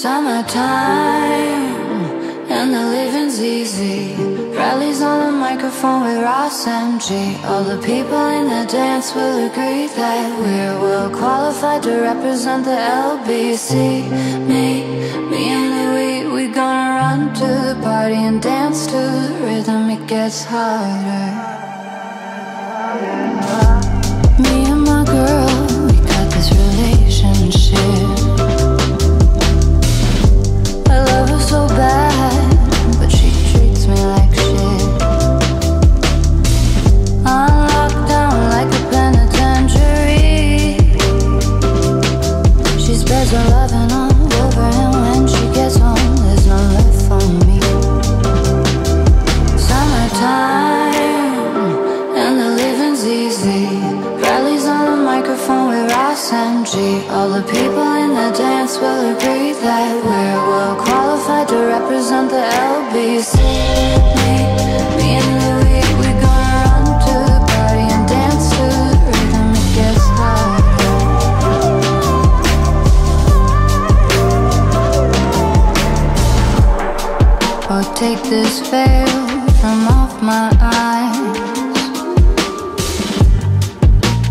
Summertime and the living's easy. Bradley's on the microphone with Ras MG. All the people in the dance will agree that we're well qualified to represent the LBC. Me, me and Louis, we gonna run to the party and dance to the rhythm. It gets harder. Me and my girl, Spreads her loving all over, and when she gets home, there's none left for me. Summertime, and the living's easy. Bradley's on the microphone with Ras MG. All the people in the dance will agree that we're well qualified to represent the LBC. Oh, take this veil from off my eyes.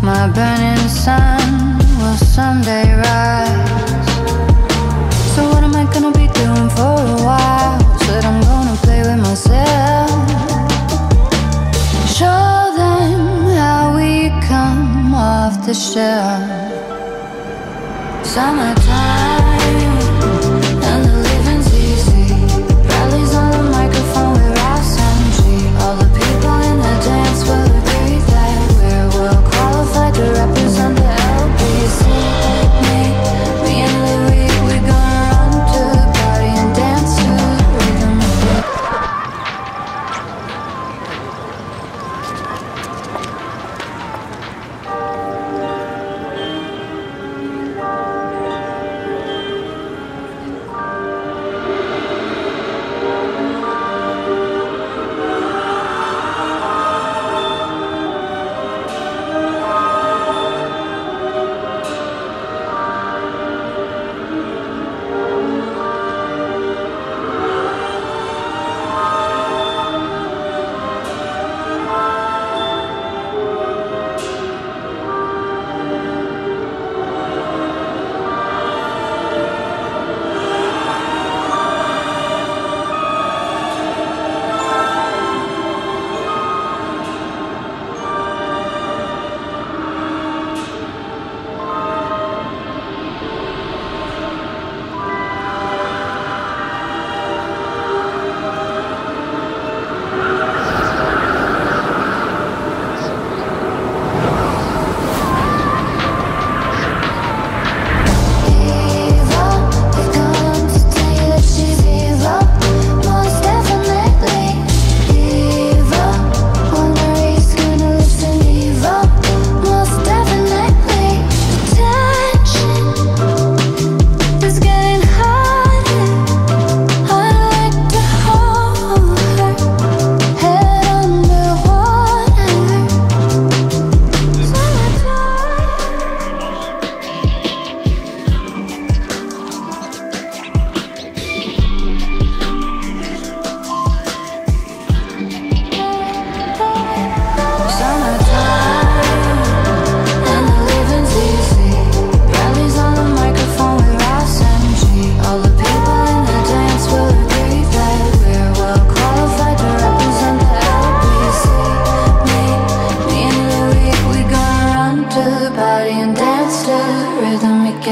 My burning sun will someday rise. So, what am I gonna be doing for a while? Said I'm gonna play with myself. Show them how we come off the shelf. Summertime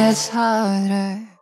gets harder.